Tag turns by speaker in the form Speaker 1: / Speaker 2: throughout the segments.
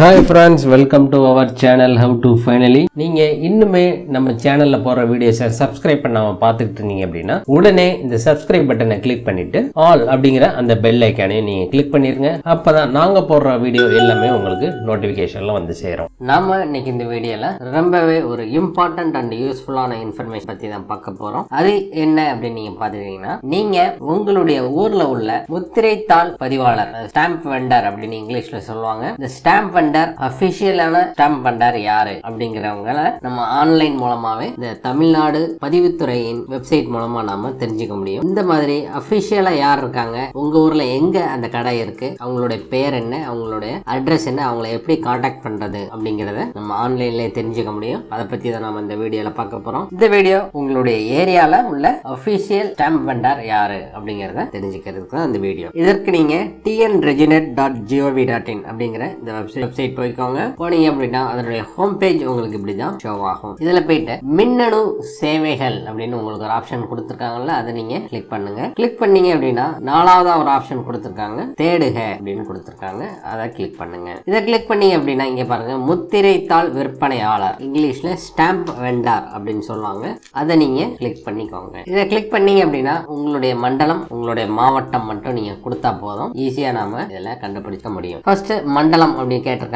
Speaker 1: Hi friends welcome to our channel how to finally நீங்கள் இன்னுமே நம்ம சேனலில் போடுற வீடியோஸை சப்ஸ்கிரைப் பண்ணாமல் பார்த்துக்கிட்டு இருந்தீங்க அப்படின்னா உடனே இந்த சப்ஸ்கிரைப் பட்டனை கிளிக் பண்ணிவிட்டு ஆல் அப்படிங்கிற அந்த பெல் ஐக்கானையும் நீங்கள் கிளிக் பண்ணிருங்க. அப்போ தான் நாங்கள் போடுற வீடியோ எல்லாமே உங்களுக்கு நோட்டிஃபிகேஷனில் வந்து சேரும். நாம இன்னைக்கு இந்த வீடியோவில் ரொம்பவே ஒரு இம்பார்ட்டன்ட் அண்ட் யூஸ்ஃபுல்லான இன்ஃபர்மேஷன் பற்றி தான் பார்க்க போகிறோம் அது என்ன அப்படின்னு நீங்கள் பார்த்துக்கிட்டீங்கன்னா நீங்கள் உங்களுடைய ஊரில் உள்ள முத்திரைத்தாள் பதிவாளர் ஸ்டாம்ப் வெண்டர் அப்படின்னு இங்கிலீஷில் சொல்லுவாங்க. இந்த ஸ்டாம்ப் வெண்டர் அஃபிஷியலான ஸ்டாம்ப் பண்டார் யாரு அப்படிங்கிறவங்கள நம்ம ஆன்லைன் மூலமாவே இந்த தமிழ்நாடு பதிவுத்துறையின் வெப்சைட் மூலமா நாம தெரிஞ்சுக்க முடியும். இந்த மாதிரி அபிஷியலா யார் இருக்காங்க? உங்க ஊர்ல எங்க அந்த கடை இருக்கு? அவங்களுடைய பேர் என்ன? அவங்களுடைய அட்ரஸ் என்ன? அவங்கள எப்படி காண்டாக்ட் பண்றது அப்படிங்கிறத நம்ம ஆன்லைன்லயே தெரிஞ்சுக்க முடியும். அதை பத்தி தான் நம்ம இந்த வீடியோல பார்க்க போறோம். இந்த வீடியோ உங்களுடைய ஏரியால உள்ள அபிஷியல் ஸ்டாம்ப் பண்டார் யாரு அப்படிங்கிறத தெரிஞ்சுக்கிறதுக்கு தான் இந்த வீடியோ. இதற்கு நீங்க TN reginet dot GOV dot in அப்படிங்கிற இந்த வெப்சைட் வெப்சைட் போய்க்கோங்க போனீங்க அப்படின்னா அதனுடைய ஹோம் பேஜ் உங்களுக்கு இப்படி தான் ஷோ ஆகும். இதில் போயிட்டு மின்னணு சேவைகள் அப்படின்னு உங்களுக்கு ஒரு ஆப்ஷன் கொடுத்துருக்காங்கல்ல அதை நீங்கள் கிளிக் பண்ணுங்க. கிளிக் பண்ணீங்க அப்படின்னா நாலாவதா ஒரு ஆப்ஷன் கொடுத்துருக்காங்க தேடுக அப்படின்னு கொடுத்துருக்காங்க அதை கிளிக் பண்ணுங்க. இதை கிளிக் பண்ணீங்க அப்படின்னா இங்கே பாருங்க முத்திரைத்தாள் விற்பனையாளர் இங்கிலீஷ்ல ஸ்டாம்ப் வெண்டார் அப்படின்னு சொல்லுவாங்க அதை நீங்க கிளிக் பண்ணிக்கோங்க. இதை கிளிக் பண்ணீங்க அப்படின்னா உங்களுடைய மண்டலம் உங்களுடைய மாவட்டம் மட்டும் நீங்க கொடுத்தா போதும். ஈஸியா நாம இதில் கண்டுபிடிக்க முடியும். ஃபர்ஸ்ட் மண்டலம் அப்படின்னு கேட்டிருக்காங்க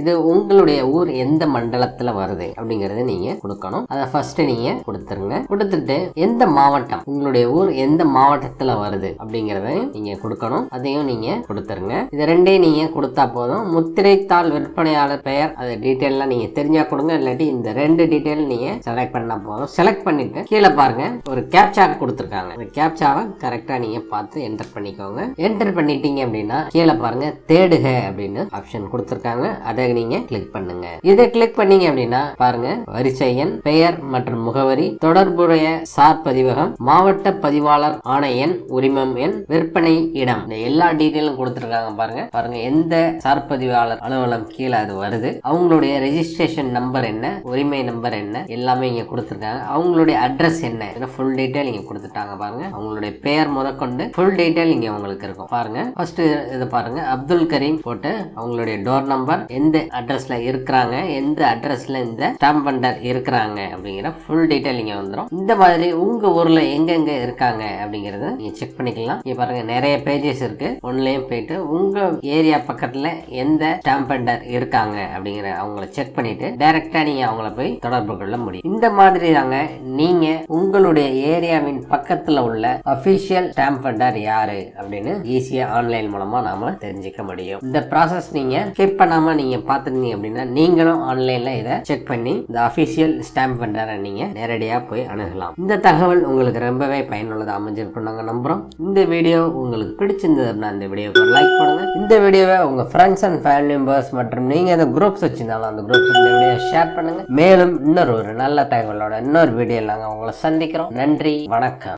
Speaker 1: இது உங்களுடைய ஊர் எந்த மண்டலத்துல வருது அப்படிங்கறத நீங்க கொடுக்கணும். அதை ஃபர்ஸ்ட் நீங்க கொடுத்துருங்க. கொடுத்துட்டு எந்த மாவட்டம் உங்களுடைய ஊர் எந்த மாவட்டத்துல வருது அப்படிங்கறத நீங்க கொடுக்கணும். அதையும் நீங்க கொடுத்துருங்க. இது ரெண்டையும் நீங்க கொடுத்தா போதும். முத்திரைத்தாள் விற்பனையாளர் பெயர் அது டீட்டெயிலாம் நீங்க தெரிஞ்சா கொடுங்க. இல்லாட்டி இந்த ரெண்டு டீட்டெயில் நீங்க செலக்ட் பண்ணா போதும். செலக்ட் பண்ணிட்டு கீழே பாருங்க. ஒரு கேப்சா கொடுத்துருக்காங்க. அந்த கேப்சாவை கரெக்டா நீங்க பார்த்து என்டர் பண்ணிக்கோங்க. என்டர் பண்ணிட்டீங்க அப்படின்னா கீழே பாருங்க. தேடுக அப்படின்னு ஆப்ஷன் கொடுத்துருக்காங்க. அதை நீங்க கிளிக் பண்ணுங்க. இதை கிளிக் பண்ணீங்க அப்படின்னா பாருங்க வரிசை எண் பெயர் மற்றும் முகவரி தொடர்புடைய சார் பதிவகம் மாவட்ட பதிவாளர் ஆணை எண் உரிமம் எண் விற்பனை இடம். இந்த எல்லா டீட்டெயிலும் கொடுத்துருக்காங்க பாருங்க. பாருங்க எந்த சார் பதிவாளர் அலுவலகம் கீழே அது வருது. அவங்களுடைய ரெஜிஸ்ட்ரேஷன் நம்பர் என்ன உரிமை நம்பர் என்ன எல்லாமே இங்க கொடுத்துருக்காங்க. அவங்களுடைய அட்ரஸ் என்ன ஃபுல் டீட்டெயில் இங்க கொடுத்துட்டாங்க பாருங்க. அவங்களுடைய பெயர் முதற்கொண்டு ஃபுல் டீட்டெயில் இங்க உங்களுக்கு இருக்கும். பாருங்க ஃபர்ஸ்ட் இதை பாருங்க. அப்துல் கரீம் போட்டு அவங்களுடைய டோர் நம்பர் எந்த அட்ரஸ்ல இருக்கிறாங்க எந்த அட்ரஸ்ல இந்த ஸ்டாம்ப் பண்டர் இருக்கிறாங்க அப்படிங்கிற ஃபுல் டீட்டெயில் இங்கே வந்துடும் இந்த மாதிரி உங்க ஊர்ல எங்கெங்க இருக்காங்க அப்படிங்கறத நீங்க செக் பண்ணிக்கலாம். இங்க பாருங்க நிறைய பேஜஸ் இருக்கு. ஒன்லயும் போயிட்டு உங்க ஏரியா பக்கத்துல எந்த ஸ்டாம்ப் பண்டர் இருக்காங்க அப்படிங்கிற அவங்கள செக் பண்ணிட்டு டைரக்டா நீங்க அவங்கள போய் தொடர்பு கொள்ள முடியும். இந்த மாதிரி தாங்க நீங்க உங்களுடைய ஏரியாவின் பக்கத்துல உள்ள அபிஷியல் ஸ்டாம்ப் பண்டர் யாரு அப்படின்னு ஈஸியா ஆன்லைன் மூலமா நாம தெரிஞ்சுக்க முடியும். இந்த ப்ராசஸ் நீங்க ஸ்கிப் பண்ணாம நீங்கள் பார்த்துருந்தீங்க அப்படின்னா நீங்களும் ஆன்லைனில் இதை செக் பண்ணி இந்த அஃபிஷியல் ஸ்டாம்ப் பண்டரை நீங்கள் நேரடியாக போய் அணுகலாம். இந்த தகவல் உங்களுக்கு ரொம்பவே பயனுள்ளதாக அமைஞ்சிருக்கும் நாங்கள் நம்புகிறோம் இந்த வீடியோ உங்களுக்கு பிடிச்சிருந்தது அப்படின்னா இந்த வீடியோக்கு ஒரு லைக் பண்ணுங்கள் இந்த வீடியோவை உங்கள் ஃப்ரெண்ட்ஸ் அண்ட் ஃபேமிலி மெம்பர்ஸ் மற்றும் நீங்கள் இந்த குரூப்ஸ் வச்சிருந்தாலும் அந்த குரூப்ஸ் இந்த வீடியோ ஷேர் பண்ணுங்கள் மேலும் இன்னொரு ஒரு நல்ல தகவலோட இன்னொரு வீடியோ நாங்கள் உங்களை சந்திக்கிறோம். நன்றி வணக்கம்.